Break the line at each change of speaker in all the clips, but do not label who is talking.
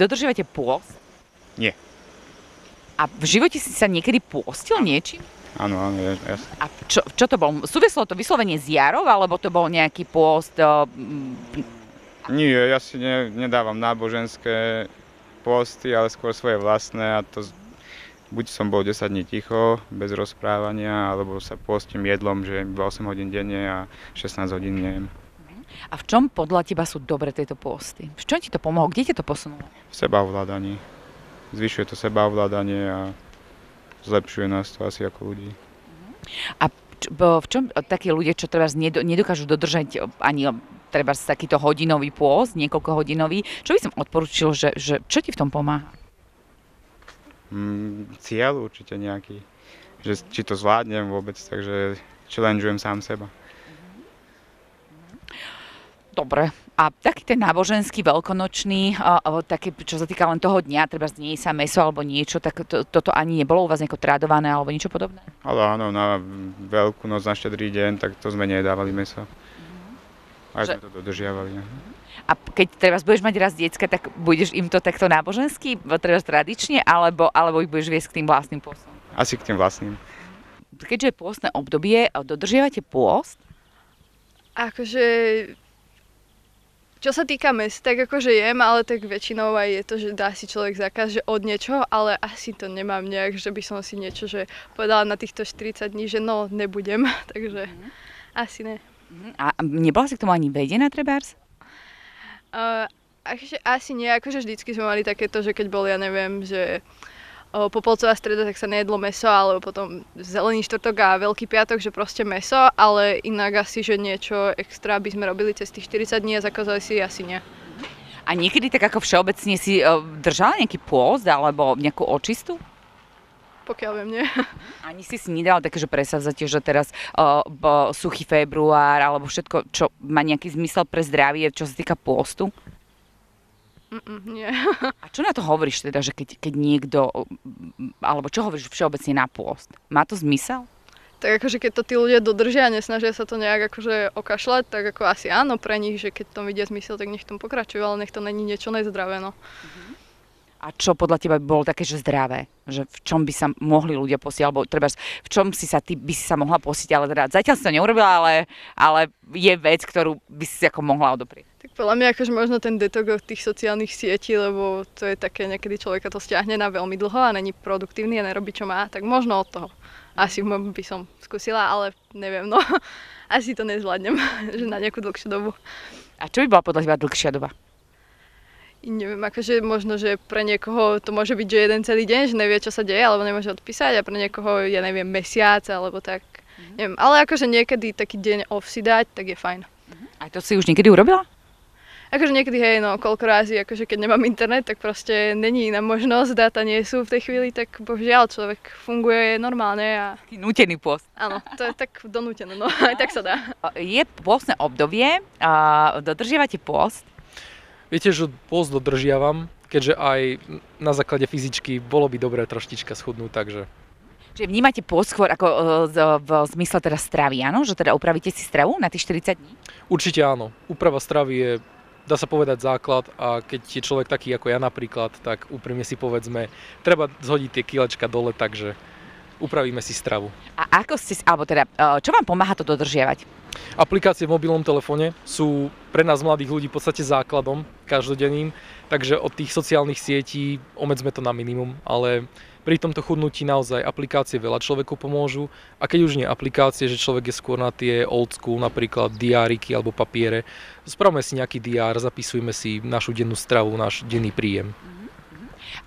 Dodržiavate pôst?
Nie.
A v živote si sa niekedy pôstil niečím?
Áno, áno, ja, ja,
A čo, čo to bol? Súvislo to vyslovene s jarou, alebo to bol nejaký pôst? mm,
nie, ja si ne, nedávam náboženské posty, ale skôr svoje vlastné a to z- buď som bol 10 dní ticho, bez rozprávania, alebo sa postím jedlom, že iba 8 hodín denne a 16 hodín nejem.
A v čom podľa teba sú dobre tieto pôsty? V čom ti to pomohlo? Kde ti to posunulo?
V sebaovládaní. Zvyšuje to sebaovládanie a zlepšuje nás to asi ako ľudí.
A v čom takí ľudia, čo treba nedo, nedokážu dodržať ani treba takýto hodinový pôst, niekoľko hodinový, čo by som odporučil, že, že čo ti v tom pomáha?
Mm, cieľ určite nejaký, že či to zvládnem vôbec, takže challengeujem sám seba.
Dobre. A taký ten náboženský, veľkonočný, také, čo sa týka len toho dňa, treba z nie sa meso alebo niečo, tak to, toto ani nebolo u vás nejako tradované alebo niečo podobné?
Ale áno, na veľkú noc, na štedrý deň, tak to sme nedávali meso. Aj
Že-
sme to dodržiavali. no.
A keď treba budeš mať raz dieťa, tak budeš im to takto nábožensky, treba tradične, alebo, alebo ich budeš viesť k tým vlastným pôstom?
Asi k tým vlastným.
Keďže je pôstne obdobie, dodržiavate pôst?
Akože... Čo sa týka mes, tak akože jem, ale tak väčšinou aj je to, že dá si človek zákaz, že od niečoho, ale asi to nemám nejak, že by som si niečo, že povedala na týchto 40 dní, že no, nebudem, takže asi ne.
Mhm. A nebola si k tomu ani vedená, trebárs?
Uh, akože asi nie, akože vždycky sme mali takéto, že keď bol, ja neviem, že Popolcová streda, tak sa nejedlo meso, alebo potom zelený štvrtok a veľký piatok, že proste meso, ale inak asi, že niečo extra by sme robili cez tých 40 dní a zakázali si asi nie.
A niekedy tak ako všeobecne si uh, držala nejaký pôst alebo nejakú očistu?
Pokiaľ viem, nie.
Ani si si nedala také, že presadzate, že teraz uh, suchý február alebo všetko, čo má nejaký zmysel pre zdravie, čo sa týka pôstu?
Mm-mm, nie.
A čo na to hovoríš teda, že keď, keď niekto, alebo čo hovoríš všeobecne na pôst? Má to zmysel?
Tak akože keď to tí ľudia dodržia a nesnažia sa to nejak akože okašľať, tak ako asi áno pre nich, že keď to vidia zmysel, tak nech tom pokračujú, ale nech to není niečo nezdravé, no.
A čo podľa teba by bolo také, že zdravé? Že v čom by sa mohli ľudia posiť, alebo treba v čom si sa ty by si sa mohla posiť, ale teda zatiaľ si to neurobila, ale, ale je vec, ktorú by si ako mohla odoprieť.
Podľa mňa akože možno ten detok od tých sociálnych sietí, lebo to je také, niekedy človeka to stiahne na veľmi dlho a není produktívny a nerobí čo má, tak možno od toho. Asi mo- by som skúsila, ale neviem, no. Asi to nezvládnem, že na nejakú dlhšiu dobu.
A čo by bola podľa teba dlhšia doba?
Neviem, akože možno, že pre niekoho to môže byť, že jeden celý deň, že nevie, čo sa deje, alebo nemôže odpísať a pre niekoho, ja neviem, mesiac, alebo tak, neviem. Ale akože niekedy taký deň off si dať, tak je fajn.
A to si už niekedy urobila?
Akože niekedy, hej, no, koľko razy, akože keď nemám internet, tak proste není iná možnosť, dáta nie sú v tej chvíli, tak bohužiaľ človek funguje normálne a
Taký nútený pôst.
áno, to je tak donútené, no, aj tak sa dá.
Je pôstne obdobie, a dodržiavate pôst,
Viete, že pôst dodržiavam, keďže aj na základe fyzičky bolo by dobré troštička schudnúť, takže
Čiže vnímate pôst skôr ako e, v zmysle teda stravy, áno? Že teda upravíte si stravu na tých 40 dní?
určite áno. Úprava stravy je, dá sa povedať, základ a keď je človek taký ako ja napríklad, tak úprimne si povedzme, treba zhodiť tie kilečka dole, takže upravíme si stravu.
A ako ste, si- alebo teda, e, čo vám pomáha to dodržiavať?
Aplikácie v mobilnom telefóne sú pre nás mladých ľudí v podstate základom každodenným, takže od tých sociálnych sietí obmedzme to na minimum, ale pri tomto chudnutí naozaj aplikácie veľa človeku pomôžu a keď už nie aplikácie, že človek je skôr na tie old school, napríklad diáriky alebo papiere, spravme si nejaký diár, zapisujme si našu dennú stravu, náš denný príjem.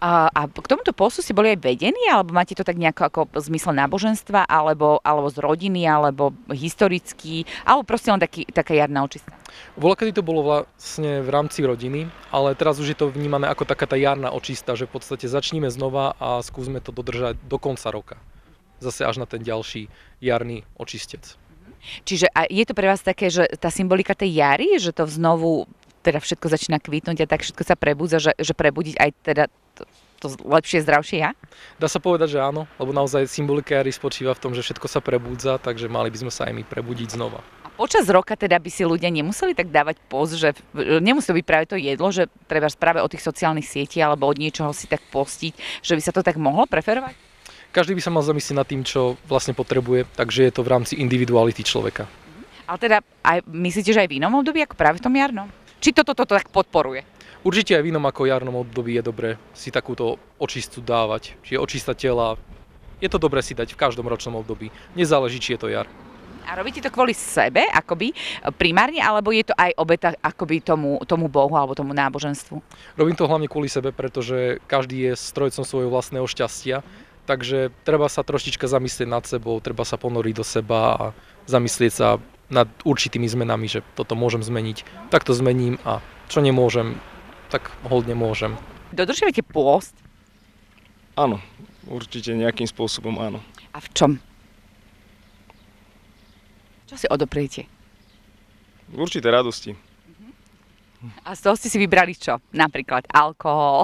A, a k tomuto postu ste boli aj vedení, alebo máte to tak nejako ako v zmysle náboženstva, alebo, alebo z rodiny, alebo historicky, alebo proste len taký, taká jarná očista?
Bola kedy to bolo vlastne v rámci rodiny, ale teraz už je to vnímané ako taká tá jarná očista, že v podstate začníme znova a skúsme to dodržať do konca roka. Zase až na ten ďalší jarný očistec.
Čiže a je to pre vás také, že tá symbolika tej jary, že to znovu teda všetko začína kvitnúť a tak všetko sa prebudza, že, že prebudiť aj teda to, to lepšie, zdravšie ja?
Dá sa povedať, že áno, lebo naozaj symbolika jary spočíva v tom, že všetko sa prebudza, takže mali by sme sa aj my prebudiť znova.
A počas roka teda by si ľudia nemuseli tak dávať poz, že v- nemusí to byť práve to jedlo, že treba práve od tých sociálnych sietí alebo od niečoho si tak postiť, že by sa to tak mohlo preferovať?
Každý by sa mal zamyslieť nad tým, čo vlastne potrebuje, takže je to v rámci individuality človeka.
Ale teda aj, myslíte, že aj v inom období ako práve v tom jarnom? Či toto toto tak podporuje?
Určite aj v inom ako jarnom období je dobré si takúto očistu dávať, čiže očista tela. Je to dobré si dať v každom ročnom období. Nezáleží, či je to jar.
A robíte to kvôli sebe, akoby primárne, alebo je to aj obeta akoby tomu, tomu bohu alebo tomu náboženstvu?
Robím to hlavne kvôli sebe, pretože každý je strojcom svojho vlastného šťastia, takže treba sa trošička zamyslieť nad sebou, treba sa ponoriť do seba a zamyslieť sa nad určitými zmenami, že toto môžem zmeniť, tak to zmením a čo nemôžem, tak hodne môžem.
Dodržiavate pôst?
Áno, určite nejakým spôsobom áno.
A v čom? Čo si odopriete?
Určité radosti.
A z toho ste si vybrali čo? Napríklad alkohol.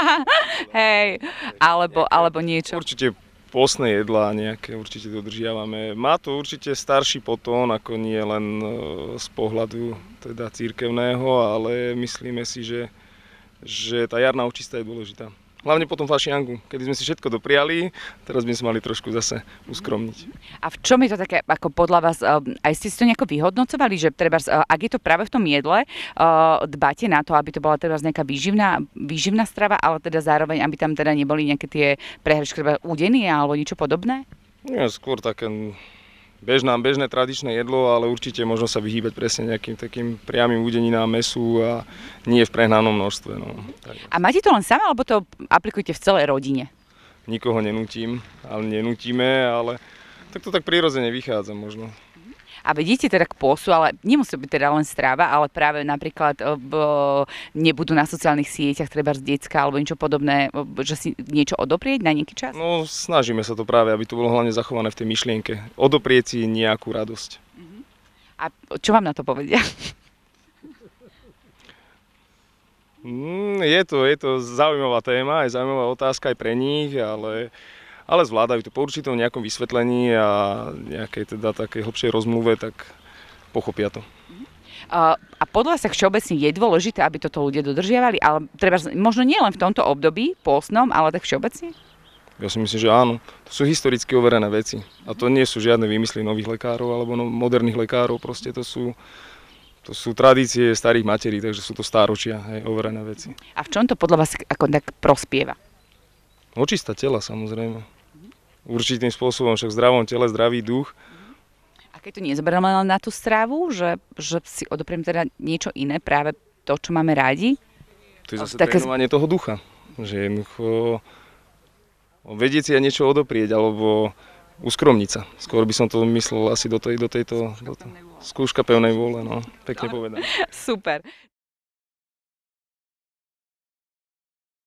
Hej, alebo, alebo niečo.
Určite postné jedlá nejaké určite dodržiavame. Má to určite starší potón, ako nie len e, z pohľadu teda církevného, ale myslíme si, že, že tá jarná očista je dôležitá. Hlavne potom fašiangu, kedy sme si všetko dopriali, teraz by sme mali trošku zase uskromniť.
A v čom je to také, ako podľa vás, um, aj ste si to nejako vyhodnocovali, že treba, ak je to práve v tom jedle, uh, dbáte na to, aby to bola teda nejaká výživná, výživná strava, ale teda zároveň, aby tam teda neboli nejaké tie prehričky, treba údeny alebo niečo podobné?
Nie, skôr také bežná, bežné tradičné jedlo, ale určite možno sa vyhýbať presne nejakým takým priamým údeninám mesu a nie v prehnanom množstve. No. Tak.
A máte to len sama, alebo to aplikujete v celej rodine?
Nikoho nenútim, ale nenútime, ale tak to tak prirodzene vychádza možno.
A vedíte teda k posu, ale nemusí byť teda len strava, ale práve napríklad e, b, nebudú na sociálnych sieťach treba z decka alebo niečo podobné, e, že si niečo odoprieť na nejaký čas?
No snažíme sa to práve, aby to bolo hlavne zachované v tej myšlienke. Odoprieť si nejakú radosť.
A čo vám na to povedia?
Mm, je, to, je to zaujímavá téma, aj zaujímavá otázka aj pre nich, ale, ale zvládajú to po určitom nejakom vysvetlení a nejakej teda takej hlbšej rozmluve, tak pochopia to.
A a podľa sa všeobecne je dôležité, aby toto ľudia dodržiavali, ale treba, možno nie len v tomto období pôstnom, ale tak všeobecne?
Ja si myslím, že áno. To sú historicky overené veci. A to nie sú žiadne výmysly nových lekárov alebo no, moderných lekárov. Proste to sú, to sú tradície starých materí, takže sú to stáročia, hej, overené veci.
A v čom to podľa vás ako tak prospieva?
Očista tela samozrejme. Určitým spôsobom, však v zdravom tele zdravý duch.
A keď to nezoberieme len na tú stravu, že, že si odopriem teda niečo iné, práve to, čo máme rádi,
To je zase
Také-
trénovanie toho ducha. Že jednoducho vedieť si aj niečo odoprieť, alebo uskromniť sa. Skôr by som to myslel asi do, tej, do tejto... Do to, skúška pevnej vôle, no. Pekne povedané.
super.